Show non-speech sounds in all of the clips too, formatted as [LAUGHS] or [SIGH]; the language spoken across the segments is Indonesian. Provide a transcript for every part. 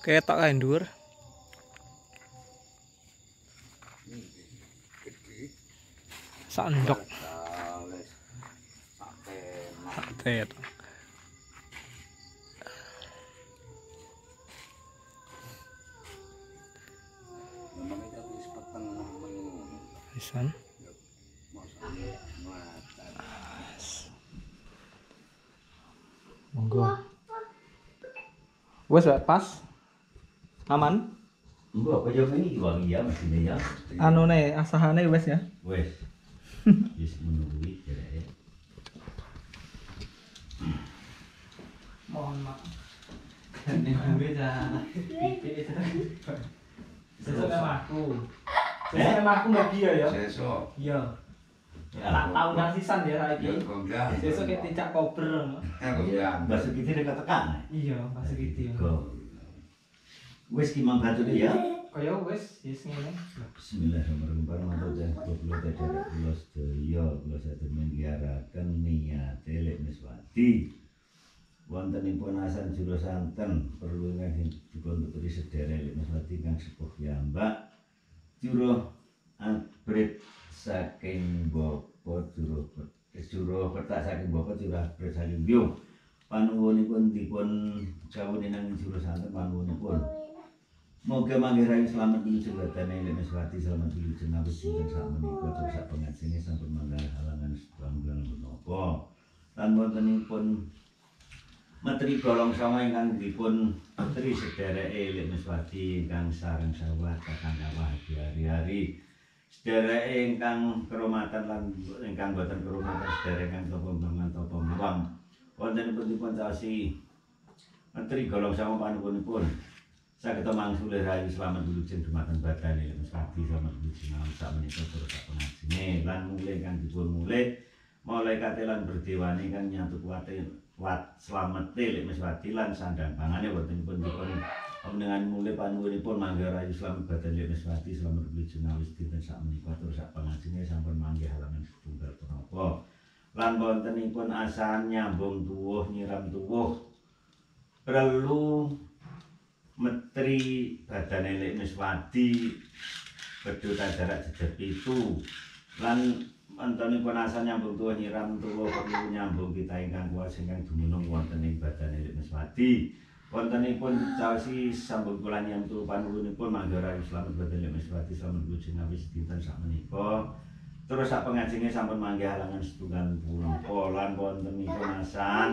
Ketok kae dhuwur. Sak endok. Sak tet. Pisan. Monggo. Wes pas. Aman. Mbok kaya ngene iki wangi ya mesine ya. Anune asahane wes ya. Wes. [LAUGHS] Wis menunggu kira Mohon maaf. Ini beda. Sesuk sama aku. Sesuk sama aku mbak dia ya. Sesuk. Iya. Ya, Tak tahu nasisan ya Ya saiki. konggan. Sesuk kita tidak kober. Ya kita dekat tekan. Iya, pas gitu. Wis ki mangkat ya. Kaya wis wis ngene. Bismillahirrahmanirrahim. Paramanto kula tedhek kula sedaya kula sadaya menggiaraken niat elek miswati. Wontenipun asan juru santen perlu ingkang dipun tuturi sedherek elek miswati kang sepuh piyambak. Juru abrit saking bapa juru juru petak saking bapa juru abrit saking biung. Panuwunipun dipun jawuhi nang juru santen panuwunipun. Moga manggih rayu selamat dulu jembatan yang meswati selamat dulu jenabut sinten sak menika terus sak pengajiane sampun manggal halangan setunggal menapa. Lan wontenipun Menteri golong sama ingkang dipun Menteri sederek elik meswati ingkang sareng sawah kakang kawah hari-hari. Sederek ingkang keromatan lan ingkang boten keromatan sederek ingkang topo bangan topo mawang. Wontenipun dipun caosi Menteri golong sama panuwunipun Saya ketemu sulit rayu selamat dulu jen dumateng badan ini Mas Kadi selamat dulu jen awal sak menikah terus sak pengajine Lan mulai kan dipun mulai Mulai katelan berdewani kan nyatu kuatin Wat selamat telik Mas Wadi lan sandang pangane Wonten pun dipun Dengan mulai pun mangga rayu selamat badan ini Mas Wadi selamat dulu jen awal dinten sak menikah terus sak pengajine Sampun mangga halaman setunggal penopo Lan wontenipun asan nyambung tuwuh nyiram tuwuh. Perlu Menteri Badan Elek Miswadi Keduta jarak jejer pitu. Lan antoni penasan nyambung tuwa nyiram tuwa perlu nyambung kita ingkang kuasa ingkang dumunung wonten ing Badan Elek Miswadi. Wontenipun caosi sambung kula nyambung panuwunipun manggara selamat Badan Elek Miswadi selamat wujud ngawis dinten sak menika terus sak pengajenge sampun manggih halangan setunggal punapa. Lan wontenipun asan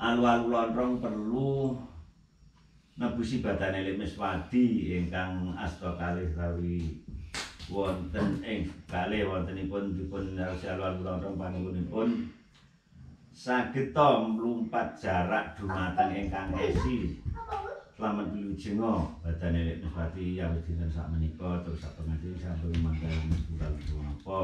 alu-alu lontrong perlu nebusi badan elik miswadi ingkang asta kalih rawi wonten ing kalih wontenipun dipun lontrong panuwunipun saged to mlumpat jarak dumateng ingkang esi. Selamat dulu jengo badan elik miswati yang dinten sak menika terus sak pengajian sampun manggal bulan punapa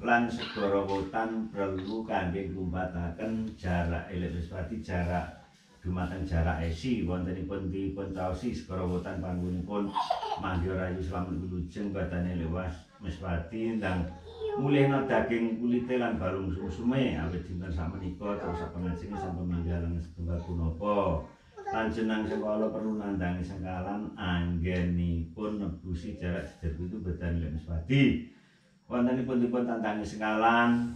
lan segara wotan perlu kangge nglumpataken jarak elik miswati jarak dumateng jarak esi wontenipun dipun taosi segara wotan panggonipun mangga rayu selamat wilujeng badane lewas miswati ndang mulihna daging kulite lan balung susume awit dinten sakmenika terus sapengajian sampun mangga lan setunggal punapa. Lan jenang sekolah perlu nandangi sengkalan anggenipun nebusi jarak sejauh itu badane lek miswati wontenipun dipun tantangi sengkalan.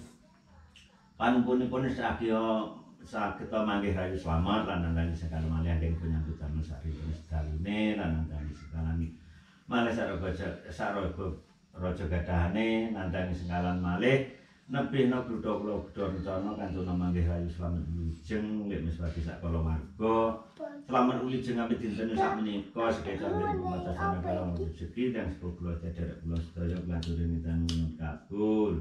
Panpunipun sakya saged to manggih rayu slamet lan nandhani sekali malih anggen penyambut damel sakripen sedalune lan nandhani sekali malih saraga saraga raja gadahane nandhani sekalan malih nebihna grudha kula budha rencana kantuna manggih rayu slamet wilujeng lek miswati sakala marga. Slamet wilujeng ampun dinten sak menika sekeca anggen pematasane kala rezeki dan sepuh derek kula sedaya klanjure nitan kabul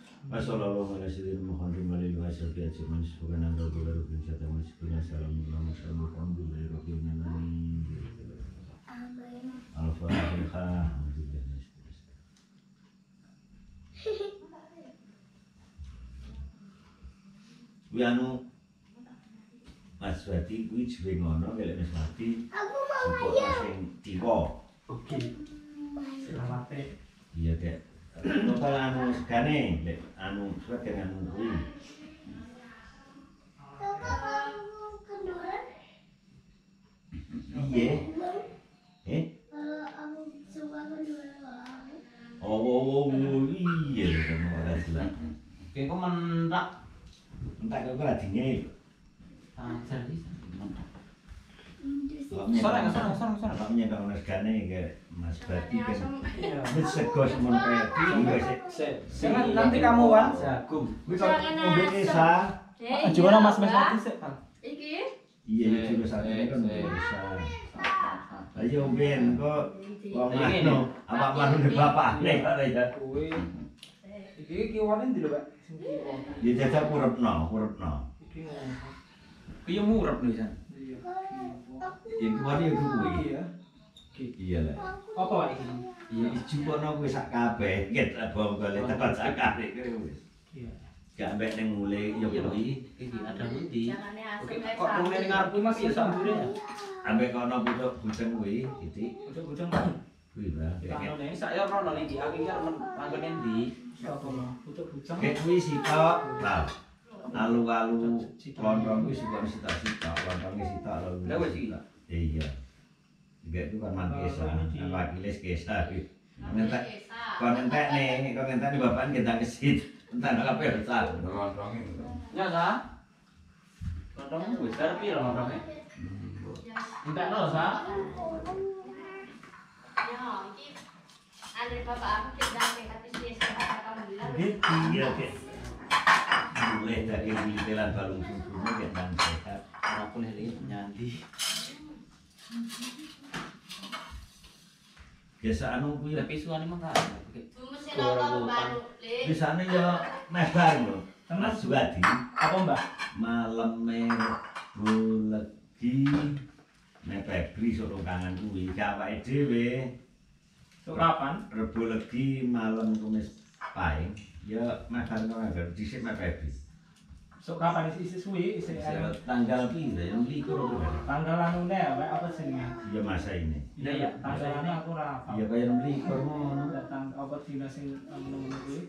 Assalamualaikum warahmatullahi wabarakatuh. Al-Fatihah. Kuwi anu Mas Wati kuwi jeneng ngono kelek Mas Wati. Aku mau ayam. Sing tiwa. Oke. Selawate. Iya, Dek kek bakal anu segane anu surat dengan anu kuwi. Iya. Eh? Oh oh oh oh, iya kamu ora jelas kok mentak. entak kok ora dinge Sorang, sorang, sorang, sorang. Kalau nyedang negane ke Mas Bati kan wis sego semen kaya iki sik. Jangan nanti kamu wan jagung. Kuwi kok ngombe esa. Gimana Mas Mas nanti sih, Pak? Iki Iya iki wis sakjane kan ngombe esa. Ayo ben kok wong anu apa manune bapakne kok ya. Kuwi. Iki kiwane ndi lho, Pak? Ya jajal uripno, uripno. Iki ngono. Kayak murep nih san. Iya. Ya kuwi ya kuwi. Iya. Iya lah. Apa Pak iki? Ya ijo kono kuwi sak kabeh ket bonggole tekan sak kabeh kuwi wis. Iya. Gak ambek ning mule ya Iya kuwi. Ini ada Oke, asem kok rumah ini ngarep kuwi Mas ya sambure ya? Ambek kono pucuk bujeng kuwi titik Bujang-bujang Pak. kuwi lah. Kanone Saya rono iki, aku iki arep manggon endi? sapa lho? Bujang-bujang. Kayak kuwi sitok, lah. Alu-alu lontong sitok sitok sitok, lontongnya sitok lalu. Lah wis iki. Iya. Enggak itu kan kan wakilis kesa. Ngentek, kon entek nih, kon entek nih bapak kita kesit. Entar nggak apa ya Ya sa. Lontong wis arep piro lontongnya? Entek no sa. Ya, iki ada bapak aku tidak kata sih saya kamu bilang. Gitu. Iya. Boleh dari bilitelan balung susunya dan sehat. Ora boleh nyanti. Biasa anu kuwi Tapi suane mah enggak. Le. Biasanya ya mebar lho. Mas Wadi. Apa Mbak? malam Legi nek Febri sok kangen kuwi awake dhewe Sok kapan? Rebo Legi malam Kamis Pahing ya makan makan dhisik mek Febri Sok kapan isi isi suwi isi anu. tanggal piro yang kan Tanggal anune apa apa jenenge? ya masa ini Iya, iya. Tanggalane aku ora hafal. ya kaya yang likur ngono Datang apa dina sing anu kuwi.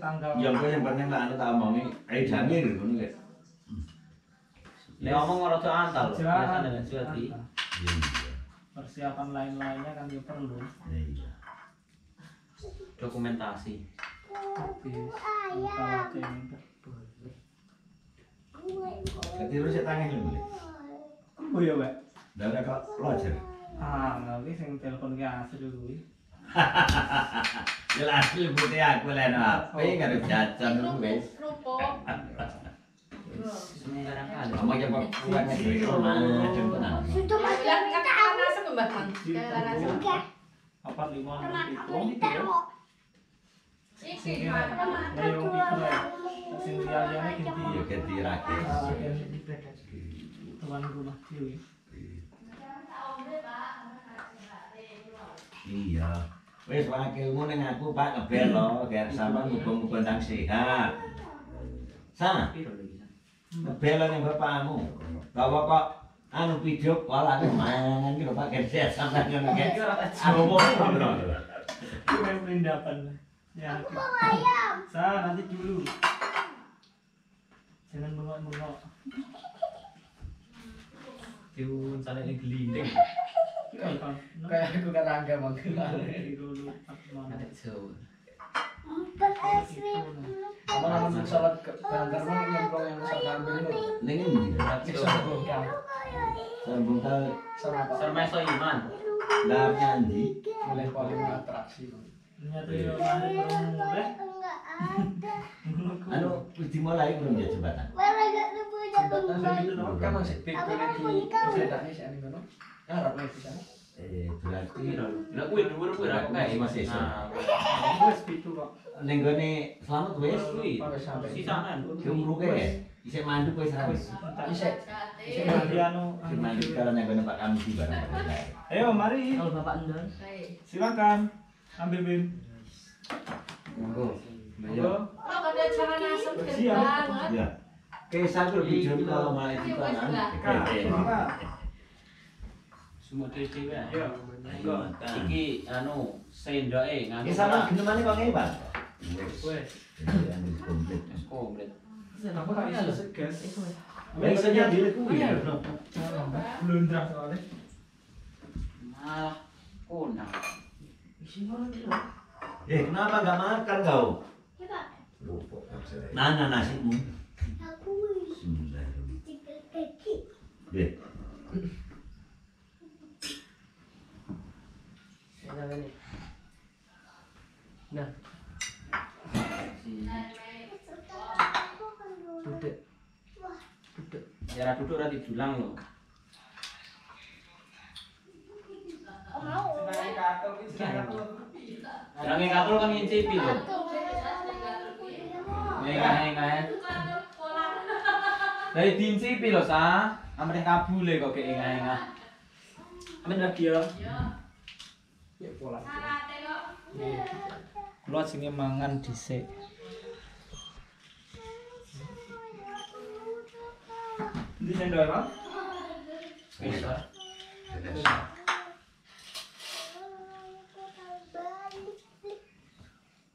Tanggal ya kaya yang penting tak anu tak omongi ayo jangir ngono lek Nek ngomong ora tuh antal. Iya iya Persiapan lain-lainnya kan ya perlu. iya Dokumentasi. Kalau ceng Jadi terus saya tanya dulu Oh ya, Mbak. Dari kok lojer Ah, nanti sing telepon ke asli kuwi. Jelas asli putih aku lain apa karo jajan wis ada. Kamu aja kok kuat nih, macam tenang. Bilang kan karena asem Mbak Man. Karena asem. Apa lima itu tuan rumah dewe. Iya. Wis wakilmu ning aku Pak ngebel lo, biar sampean muga-muga tang sehat. San? ngebel ning bapakmu. Bahwa kok anu video call aku mangan ki lho Pak sehat sampean ngono ki. Aku mau ngono. Itu yang penindakan. Ya. Sa, nanti dulu. Jangan bengok-bengok. Tiun sana ini gelinding. Kayak kan. kayak aku kan rangga mangkela dulu Ada jauh. apa namanya sholat ke bantar mah yang kau yang sholat ambil itu Ning endi? Ini sambung kan Sambung kali sama apa Sermeso iman. dar nyandi. boleh paling atraksi Mari mulai. Anu dimulai belum ya jembatan? kan masih pikir di sih anu Eh berarti Piro? Lah kuwi dhuwur kuwi ra kae. Masih iso. Nah, Wes pitu kok. ning gone selamat wis. kuwi sisanan. Diumruke ya. Isih manduk wis ra wis. anu. Sing manduk kalau ning gone Pak Kamsi barang. Ayo mari. Kalau Bapak ndon. Baik. Silakan. Ambil Bim. Monggo. Monggo. Oh, ada cara Siap. banget. Ya. Kesar tuh video kalau malah itu kan. Semua dhewe ya. Iya. Iki anu sendoke nganggo. Kesar kan genemane kok ngewan. Wes. Yang komplit. komplit. Kenapa kok iso seges? Biasanya dia kuwi. Blundrah soalnya. Malah konang. Eh, kenapa nggak makan kau? Coba. Mana nasimu? Aku. Deh, Nah, duduk. Duduk. Ya duduk ra didulang lho. Mau. Jangan katul kan ngincipi lho. Enggak enggak. Dari diincipi lho sa. Amrih kabule kok kayak enggak enggak. Amin lagi ya. Ya pola. Kulo sini mangan dhisik. Di sendok apa? Bisa.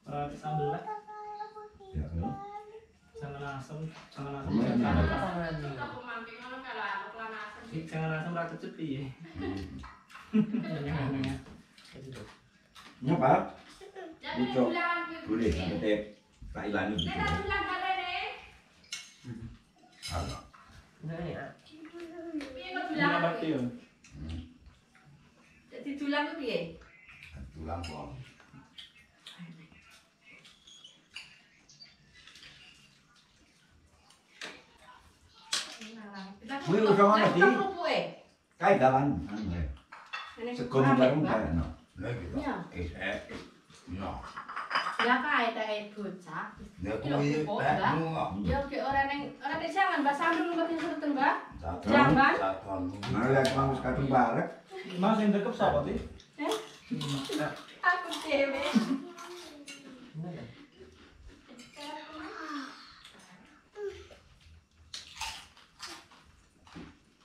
Eh, sambel lah. ya kan? Jangan asem, jangan yang mana? Ih, Jangan asem ra kecut piye. Nyapa? Ucok. Boleh, nanti tak ilangi gitu. Apa? Nah, ya. Ini apa tuh? Jadi tulang tuh piye? Tulang Мы уже вам дали. Кай даван, англе. Се комендарун кай но. Не ги да. Е, е. Ya kae ta e putsa. Ya kuwi pek no. Ya ke ora ning ora disangan Mbak Sandrung mbok sing seteng, Mbak. Jamban. Jamban. Nah, lek mau barek. Mas sing dekep sapa ti? Eh? Aku dhewe.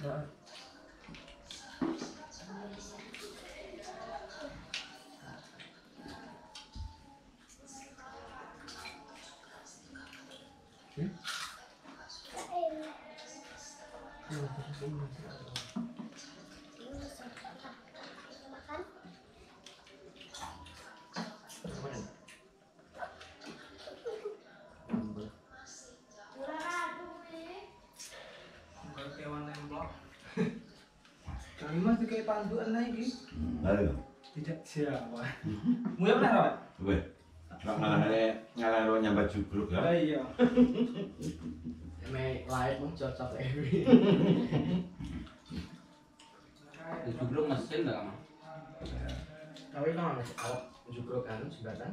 Nah. Kewan nemplok. Kami mas kayak panduan lagi. Lalu. Tidak Jawa. Mulai benar apa? Weh. Kok malah ngale lo nyambat jubruk ya. Ah iya. [LAUGHS] Mek live mung cocok Ewi. Dijubluk mesin dah kamu. Tapi kan masih awak juga kan jembatan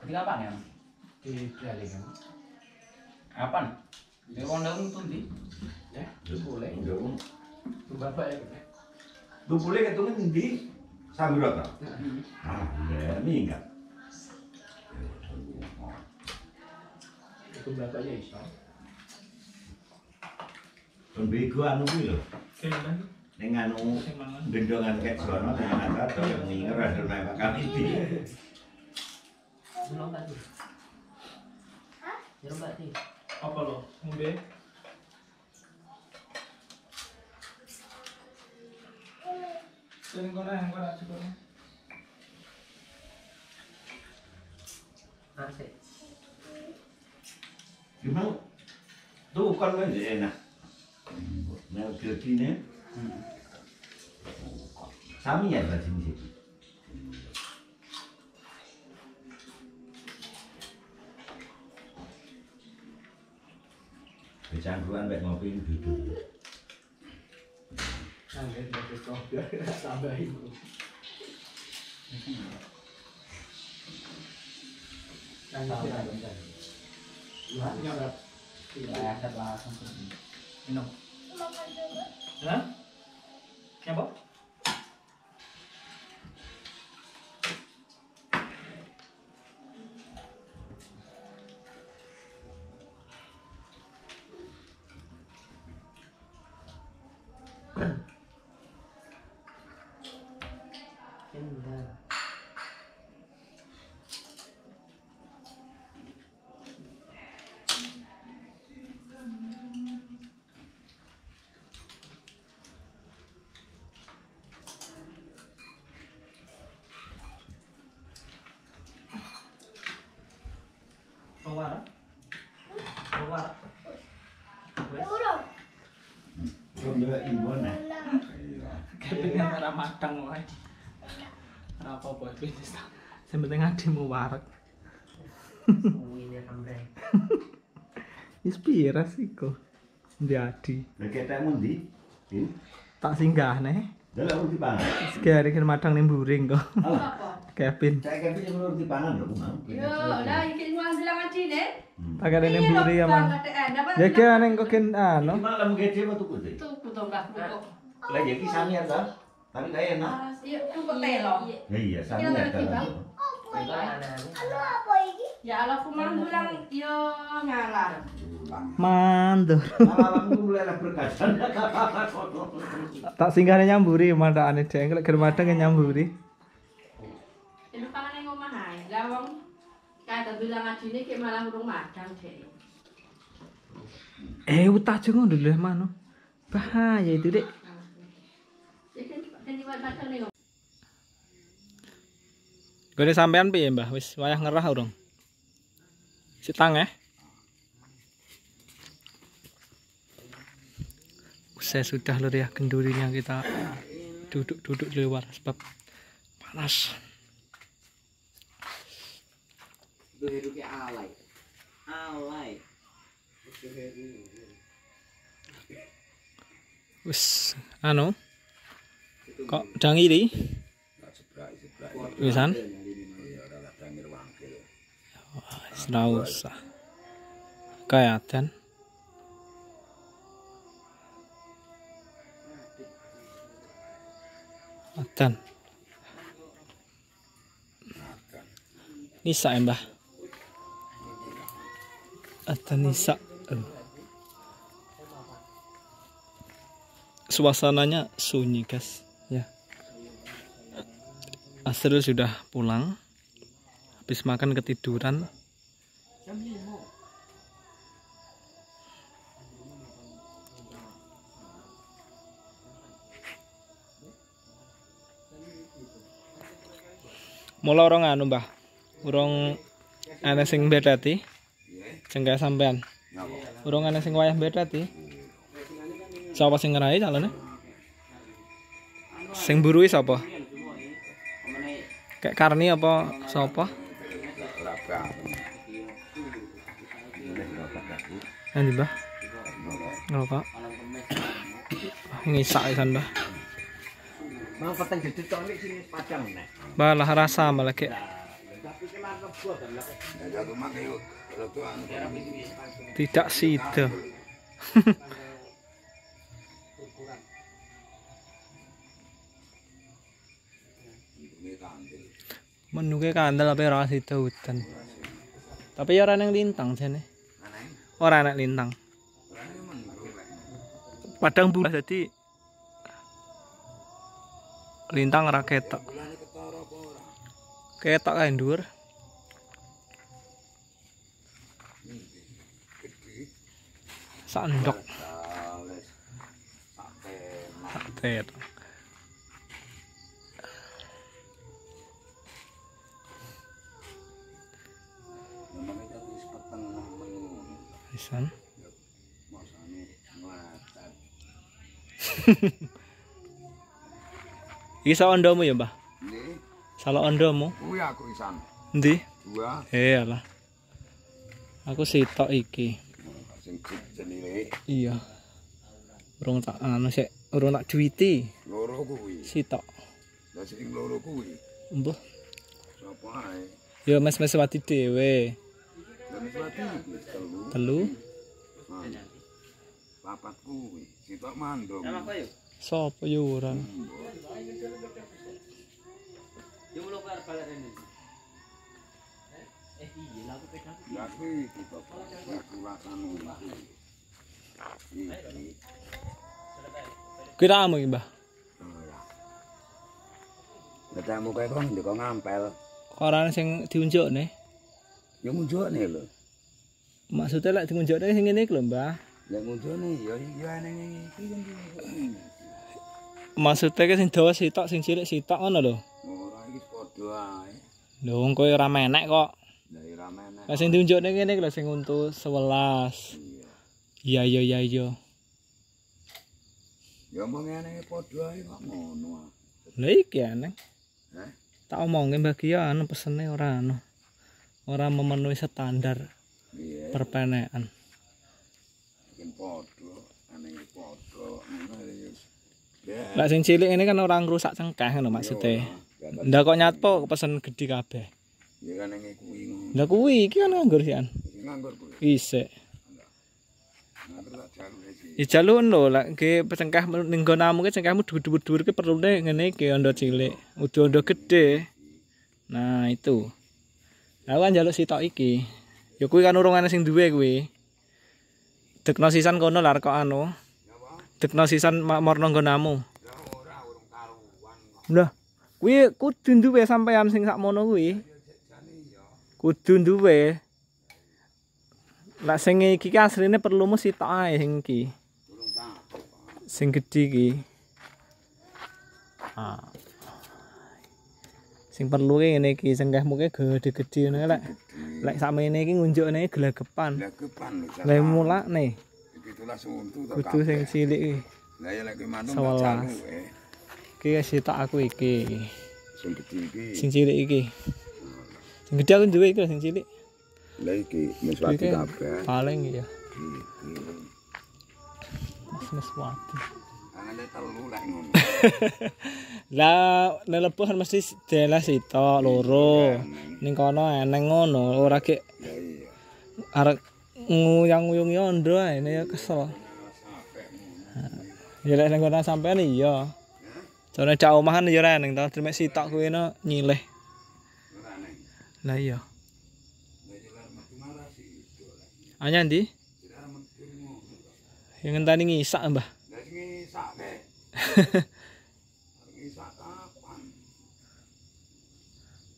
Berarti kapan ya? di Bali kan. Kapan? Di Wondong tuh di. Ya, boleh. Enggak, bapak ya. Lu boleh ketemu di Sambiroto. Ah, iya, minggat. Itu bapaknya iso. Kon bego anu kuwi lho. Ning anu Sing mangan. gendongan kek sono nang atas to yang nginger ada nang. Belum. Hah? Ya. Apa lo? Ngombe. Sing kono yang kono juga. Asik. Gimana? Tuh kan kan enak. Nah, gini. Sami ya bahasa sini. cangkruan mek ngopi duduk. Angin bagus kok biar tambah itu. Yang itu Ini enggak tidak ada langsung minum. Hah? Apa? Keluar. Ndelok imbon nah. Kepingin ora matang wae. Ora apa-apa iki wis tak. Sing penting ademu. [LAUGHS] Wis pira sih kok? Ndi adi. Lah ketekmu ndi? Tak singgah neh. Delok urut dipangan. Wis kare kene madang ning buring kok. Apa? [LAUGHS] Kevin. cek kepi yang urut dipangan lho mau. Yo, lah iki aja deh. Tak kare ning buri ya man. Ya ki aneng kok ken anu. Gede apa tuku mbah kudu. Lah ya ki sami ya ta. Tapi kayak enak. Ah, iya telo. Ya iya sami Kira ya lagi, ta. Bang? Ya Allah kumang bilang yo ngalar. Mandur. [LAUGHS] Tak nyamburi mandakane dek lek ger madang ke nyamburi. Itu pangan yang ngomah ae. Lah wong kata bilang adine ki malah urung madang deh. Eh utah lho mano. Bahaya itu dek. Ning Gede sampean piye Mbah? Wis wayah ngerah urung? Sitang eh. Usai sudah lur ya kendurinya kita duduk-duduk di luar sebab panas. Alay. Alay. Wis anu kok dang iri? Wisan? Wis ra usah. Kayaten. Adan. Nisa ya mbah. Adan Nisa. Eh. Suasananya sunyi guys. Ya. Asrul sudah pulang. Habis makan ketiduran. Mula orang anu mbah. Urung ana sing bedati. Cengkeh sampean. Urung ana sing wayah bedati. Sapa sing ngerahi calone? Sing burui sapa? Kayak Karni apa sapa? Nanti mbah. Ngerokok. Ngisak peteng tok nek sing padang nek. Balah rasa malah kayak tidak sida. [LAUGHS] Menuke kandel tapi ora sida hutan. Tapi ya ora nang lintang jane. Ora enak lintang. Padang bulan jadi lintang ora ketok. Ketok kae dhuwur. Sandok. Ter. Pisan. [LAUGHS] Iki sak ondomu ya, Mbah? Ini, Salah ondomu? kuwi aku isan. Endi? Dua, Eh alah. Aku sitok iki. sing jenenge Iya. Urung tak anu sik, urung tak duwiti. loro kuwi. Sitok. Lah sing loro kuwi Mbuh. sapa ae? Ya mes-mes wati dhewe. Telu. Telu. Papat kuwi. Sitok mandong. Sopo yuran? Yuk lo ini. Eh iya lah aku pegang. Lah kuwi iki bapak. Aku rasane iki. Iki. Kira amu iki, Mbah. Lah tamu kae kok ndek ngampel. Sing diunjukne. Ya munjukne lho. Maksudnya lek diunjukne sing ngene iki lho, Mbah. Lah munjukne ya ya ning iki kan iki. Maksudnya ki sing dawa sitok, sing cilik sitok ngono lho. Ora iki padha ae. Lho wong kowe ora menek kok. Lah ora meneh. Lah sing diunjukne ngene iki lho sing untuk 11. Iya iya iya iya. Ya omong ngene padha ae kok ngono. Lha iki aneh. Hah? Tak omongin bagi ya anu pesene ora anu. Ora memenuhi standar Iya, aneh padha. Ngono ya. Ya. Lah sing cilik ini kan orang rusak cengkeh ngono maksudnya. Gak Ndak kok nyatpo pesen gede kabeh. Ya kan ning kuwi. Lah kuwi iki kan nganggur sian. Nganggur kuwi. Isik. Iki. Ya jalun lho lek ke cengkeh ning gonamu ki cengkehmu dhuwur-dhuwur ki perlune ngene iki ondo cilik, udah ondo gede. Nah, itu. Aku kan jaluk sitok iki. Ya kuwi kan urung ana sing duwe kuwi. Dekno sisan kono lar kok anu. Dekno sisan morno nggonamu. Lah, kuwi kudu duwe sampean sing sakmono kuwi. Kudu duwe. Lah sing iki ki asline perlumu sitok ae sing iki. Sing gedhe iki. Ah. Sing perlu ki ngene iki cengkehmu ki gede-gede ngono lek. Lek sakmene iki ngunjukne gelegepan. Kepan lho. Lah mulane Iki tulah suntu to. kudu sing cilik iki. Lah ya lek manung Sewelas. tak jalu eh. Iki sitok aku iki. Sing gedhe iki. Sing cilik iki. Sing gedhe aku duwe iki sing cilik. Lah iki wis Iki wati kabeh. paling ya. Iki. Angane telu lek ngono. Lah [LAUGHS] lelebuhan mesti dalah sitok loro. Ning kono eneng ngono, ora ki Ya iya. arek nguyang-nguyungi ondo ae ini ya kesel. Ya lek nang kono sampean iya. Soale cak omahan ya ora ning to, terima sitok kuwi no nyileh. Lah iya. Anya ndi? Yang ngenteni ngisak, Mbah. Lah sing ngisake. Ngisak kapan?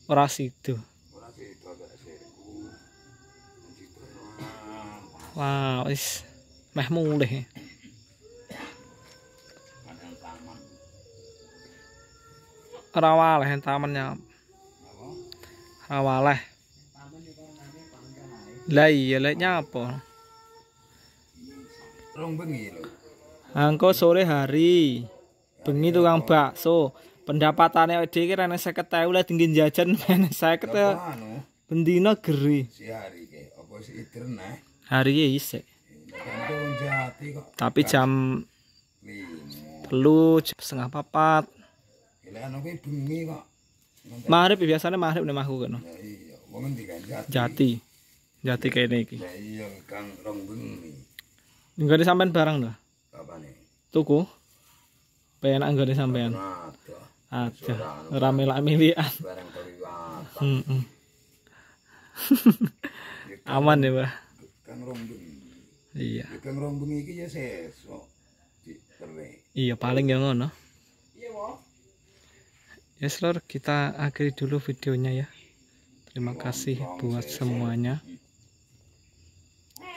Ora sido. Sirku. Wah, wis meh mulih. Taman. Ora waleh tamannya. Ora waleh. Lah iya lek nyapa? Rong bengi lho. Angko sore hari. Bengi tukang bakso. Pendapatannya dhewe ki rene 50.000 lah tinggi jajan men 50 ya. Apa anu? Bendina geri. Si hari ke apa si Idrene? Hari ya isik. Kan. Tapi jam Limo. telu jam setengah papat. Gila anu bengi kok. Maghrib biasanya maghrib nih aku kan. Ya iya, kan jati. Jati. Jati kene iki. Ya iya kang rong bengi. Nggak sampean barang dah. Apa nih? Tuku. Penak nggak sampean. Ada. Ora barang kaliwat. Heeh. Aman ya, Mbah. Kang rong bengi. Iya. Ya kang rong bengi iki ya sesuk. Iya paling ya ngono. Ya seluruh kita akhiri dulu videonya ya. Terima kasih buat semuanya.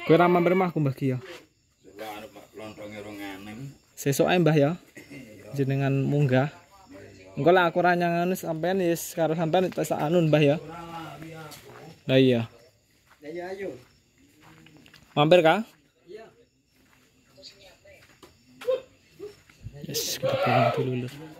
Kue ramah bermah aku bagi ya. Sebelah anu Pak lontonge rong eneng. Sesuk ae Mbah ya. Jenengan munggah. Engko lah aku ranyangan sampean wis karo sampean tak anun Mbah ya. Lah iya. Ya ayo. Mampir kah? Iya. Yes, kita pulang dulu.